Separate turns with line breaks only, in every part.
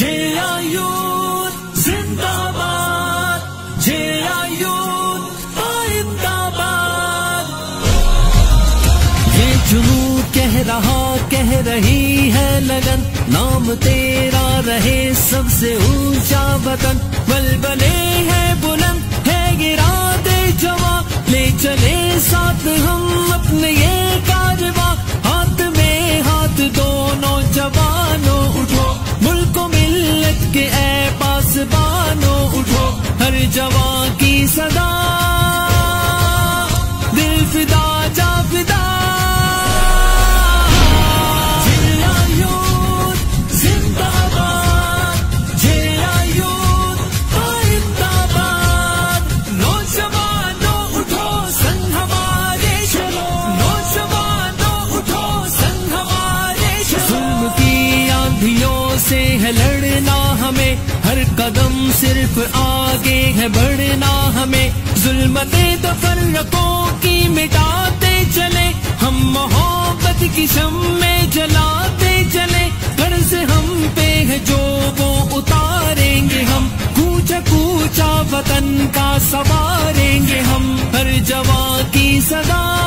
ये कह रहा, कह रही है लगन। नाम तेरा रहे सबसे ऊँचा वतन। बल बने है बुलंद, है गिरा दे जवा। ले चले साथ हम अपने ये कारवा। हाथ में हाथ, दोनों जवानों उठो। के ए पासबानो उठो। सिर्फ़ आगे है बढ़ना हमें। जुल्मते तफरकों की मिटाते चले। हम मोहब्बत की शम में जलाते चले। कर्ज हम पे है जो वो उतारेंगे हम। कूचा कूचा वतन का सवारेंगे हम। हर जवा की सदा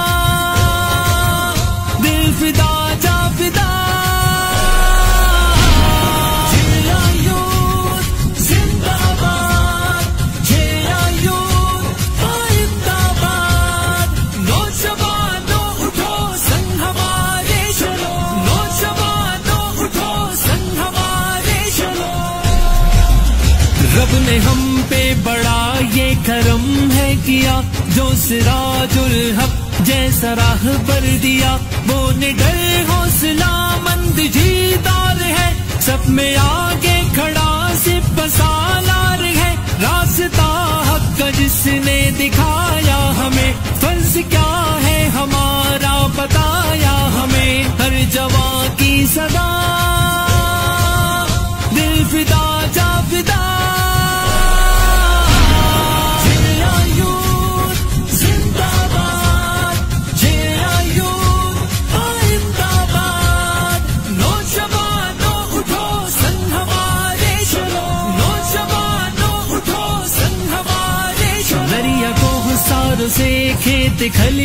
ने हम पे बड़ा ये करम है किया, जो सिराजुल हक जैसा राह पर दिया। वो निडर हौसला मंद जीदार है, सब में आगे खड़ा सिप सालार है। रास्ता हक जिसने दिखाया हमें, फ़र्ज़ क्या है हमारा बताया हमें। हर जवान की सदा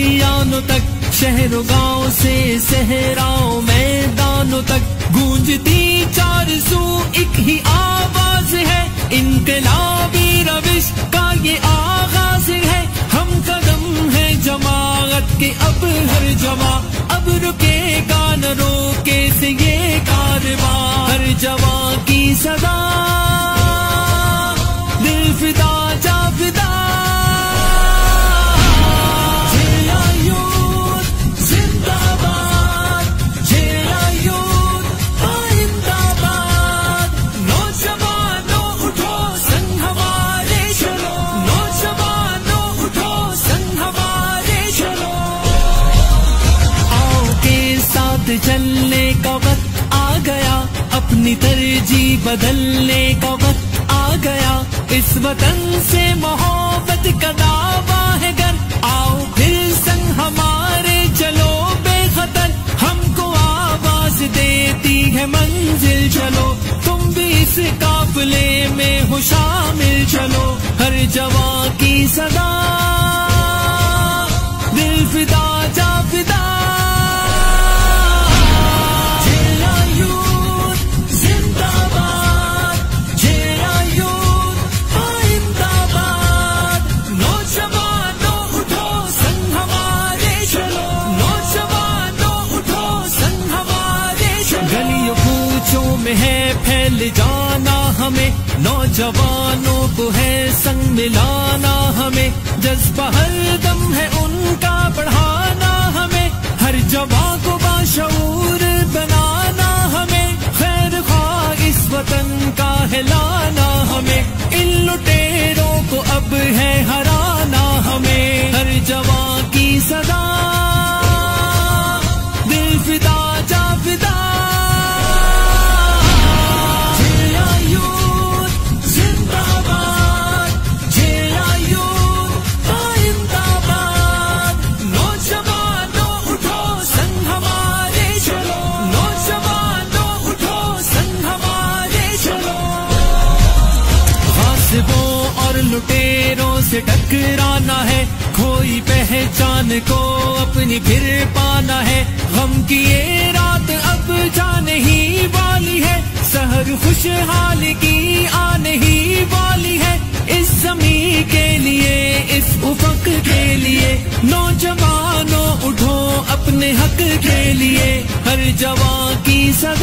खेत तक, शहरों, गाँव से सहराओं, मैदानों तक गूंजती चार सू एक ही आवाज़ है, इनकलाबी रविश का ये आगाज़ है। हम कदम है जमात के, अब हर जमा, अब रुकेगा न रोके से ये कारवा हर जवा की सदा अपनी तरजीह बदलने का वक्त आ गया। इस वतन से मोहब्बत का दावा है घर। आओ फिर संग हमारे चलो, बेखतर हमको आवाज़ देती है मंजिल चलो। तुम भी इस काफिले में हो शामिल चलो। हर जवान की सदा। दिल फिदा, जा फिदा। फैल जाना हमें, नौजवानों को है संग मिलाना हमें। जज्बा हर दम है उनका बढ़ाना हमें। हर जवान को बाशऊर बनाना हमें। खैर खा इस वतन का है लाना हमें। इन लुटेरों को अब है हराना खोई पहचान को अपनी फिर पाना है। गम की ये रात अब जाने ही वाली है। सहर खुशहाल की आने ही वाली है। इस जमी के लिए, इस उफक के लिए, नौजवानों उठो अपने हक के लिए। हर जवान की सदा